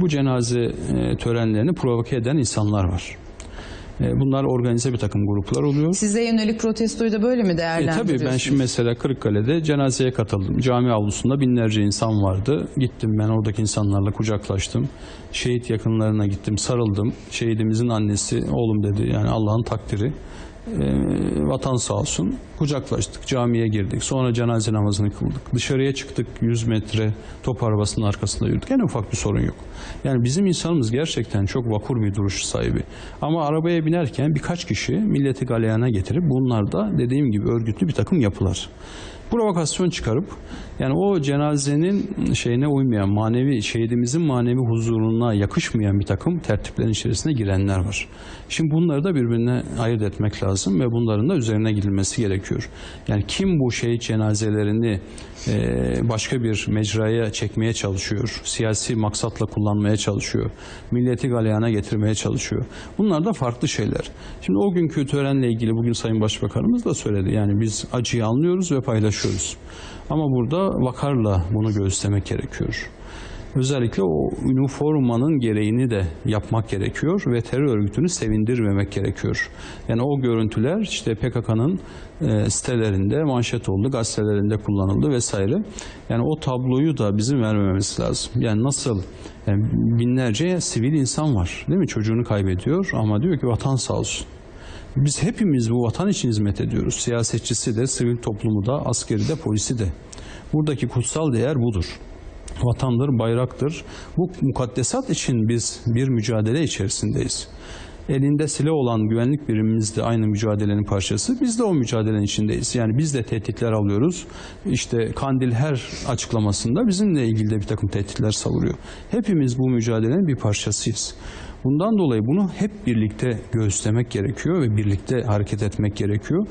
bu cenaze e, törenlerini provoke eden insanlar var. E, bunlar organize bir takım gruplar oluyor. Size yönelik protestoyu da böyle mi E, değerlendiriyorsunuz? tabii ben şimdi mesela Kırıkkale'de cenazeye katıldım. Cami avlusunda binlerce insan vardı. Gittim ben oradaki insanlarla kucaklaştım. Şehit yakınlarına gittim, sarıldım. Şehidimizin annesi, oğlum dedi yani Allah'ın takdiri. E, vatan sağ olsun. Kucaklaştık, camiye girdik. Sonra cenaze namazını kıldık. Dışarıya çıktık 100 metre top arabasının arkasında yürüdük. En ufak bir sorun yok. Yani bizim insanımız gerçekten çok vakur bir duruş sahibi. Ama arabaya binerken birkaç kişi milleti galeyana getirip bunlar da dediğim gibi örgütlü bir takım yapılar. Provokasyon çıkarıp yani o cenazenin şeyine uymayan manevi şehidimizin manevi huzuruna yakışmayan bir takım tertiplerin içerisine girenler var. Şimdi bunları da birbirine ayırt etmek lazım ve bunların da üzerine gidilmesi gerekiyor. Yani kim bu şehit cenazelerini e, başka bir mecraya çekmeye çalışıyor, siyasi maksatla kullanmaya çalışıyor, milleti galeyana getirmeye çalışıyor. Bunlar da farklı şeyler. Şimdi o günkü törenle ilgili bugün Sayın Başbakanımız da söyledi. Yani biz acıyı anlıyoruz ve paylaşıyoruz. Ama burada vakarla bunu göğüslemek gerekiyor. Özellikle o üniformanın gereğini de yapmak gerekiyor ve terör örgütünü sevindirmemek gerekiyor. Yani o görüntüler işte PKK'nın e, sitelerinde, manşet oldu, gazetelerinde kullanıldı vesaire. Yani o tabloyu da bizim vermememiz lazım. Yani nasıl yani binlerce sivil insan var değil mi? Çocuğunu kaybediyor ama diyor ki vatan sağ olsun. Biz hepimiz bu vatan için hizmet ediyoruz. Siyasetçisi de, sivil toplumu da, askeri de, polisi de. Buradaki kutsal değer budur. Vatandır, bayraktır. Bu mukaddesat için biz bir mücadele içerisindeyiz. Elinde silah olan güvenlik birimimiz de aynı mücadelenin parçası. Biz de o mücadelenin içindeyiz. Yani biz de tehditler alıyoruz. İşte Kandil her açıklamasında bizimle ilgili de bir takım tehditler savuruyor. Hepimiz bu mücadelenin bir parçasıyız. Bundan dolayı bunu hep birlikte göğüslemek gerekiyor ve birlikte hareket etmek gerekiyor.